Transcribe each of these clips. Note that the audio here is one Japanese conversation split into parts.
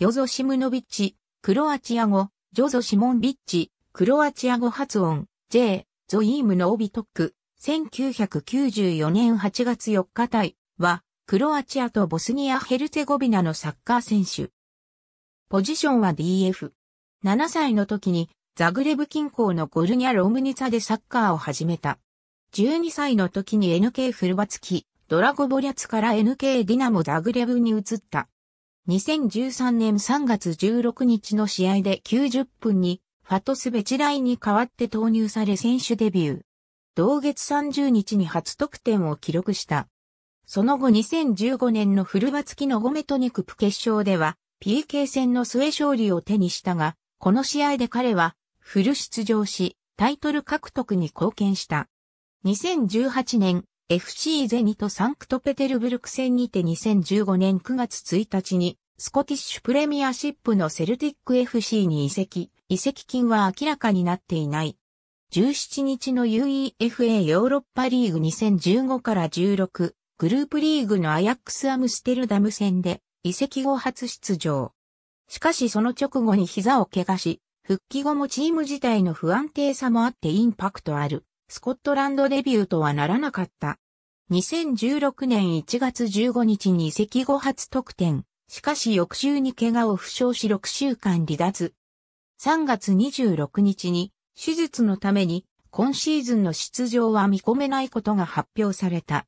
ヨゾシムノビッチ、クロアチア語、ジョゾシモンビッチ、クロアチア語発音、J、ゾイームノービトック、1994年8月4日隊は、クロアチアとボスニア・ヘルツェゴビナのサッカー選手。ポジションは DF。7歳の時にザグレブ近郊のゴルニャ・ロムニツァでサッカーを始めた。12歳の時に NK フルバツキ、ドラゴボリャツから NK ディナモザグレブに移った。2013年3月16日の試合で90分にファトスベチライに代わって投入され選手デビュー。同月30日に初得点を記録した。その後2015年のフルバツキのゴメトニクプ決勝では PK 戦の末勝利を手にしたが、この試合で彼はフル出場し、タイトル獲得に貢献した。2018年、FC ゼニとサンクトペテルブルク戦にて2015年9月1日にスコティッシュプレミアシップのセルティック FC に移籍、移籍金は明らかになっていない。17日の UEFA ヨーロッパリーグ2015から16グループリーグのアヤックスアムステルダム戦で移籍後初出場。しかしその直後に膝を怪我し、復帰後もチーム自体の不安定さもあってインパクトあるスコットランドデビューとはならなかった。2016年1月15日に移籍後初得点。しかし翌週に怪我を負傷し6週間離脱。3月26日に手術のために今シーズンの出場は見込めないことが発表された。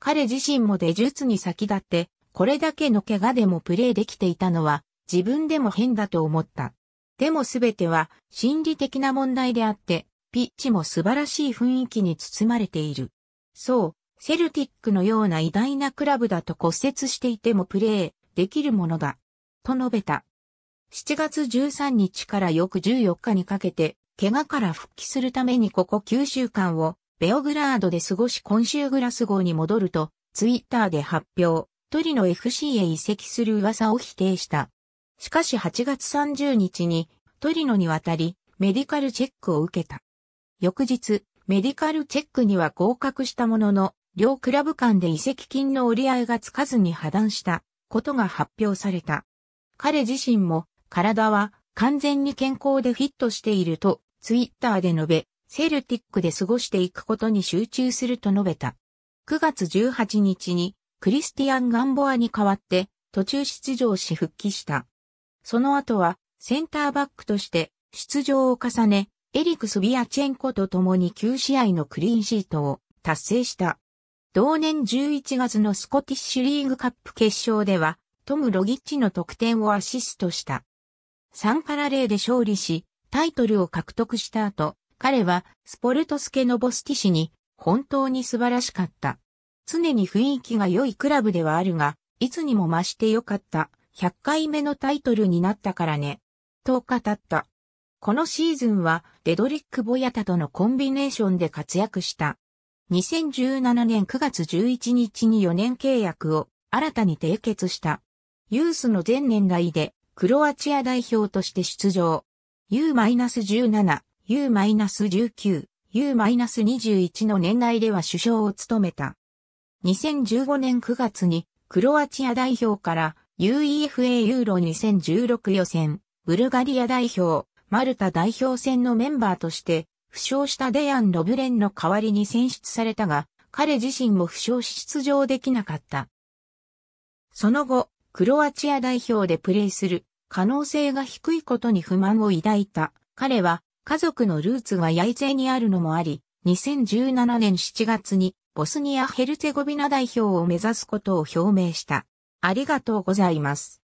彼自身も出術に先立ってこれだけの怪我でもプレーできていたのは自分でも変だと思った。でもすべては心理的な問題であってピッチも素晴らしい雰囲気に包まれている。そう、セルティックのような偉大なクラブだと骨折していてもプレーできるものだ。と述べた。7月13日から翌14日にかけて、怪我から復帰するためにここ9週間をベオグラードで過ごし今週グラス号に戻ると、ツイッターで発表、トリノ FC へ移籍する噂を否定した。しかし8月30日にトリノに渡り、メディカルチェックを受けた。翌日、メディカルチェックには合格したものの、両クラブ間で移籍金の折り合いがつかずに破談したことが発表された。彼自身も体は完全に健康でフィットしているとツイッターで述べ、セルティックで過ごしていくことに集中すると述べた。9月18日にクリスティアン・ガンボアに代わって途中出場し復帰した。その後はセンターバックとして出場を重ね、エリク・スビアチェンコと共に9試合のクリーンシートを達成した。同年11月のスコティッシュリーグカップ決勝では、トム・ロギッチの得点をアシストした。3から0で勝利し、タイトルを獲得した後、彼はスポルトスケのボスティシに本当に素晴らしかった。常に雰囲気が良いクラブではあるが、いつにも増して良かった。100回目のタイトルになったからね。と語った。このシーズンはデドリック・ボヤタとのコンビネーションで活躍した。2017年9月11日に4年契約を新たに締結した。ユースの全年代でクロアチア代表として出場。U-17、U-19、U-21 の年代では首相を務めた。2015年9月にクロアチア代表から UEFA ユーロ2016予選、ブルガリア代表、マルタ代表戦のメンバーとして、負傷したデアン・ロブレンの代わりに選出されたが、彼自身も負傷し出場できなかった。その後、クロアチア代表でプレーする可能性が低いことに不満を抱いた。彼は家族のルーツがヤイゼにあるのもあり、2017年7月にボスニア・ヘルツェゴビナ代表を目指すことを表明した。ありがとうございます。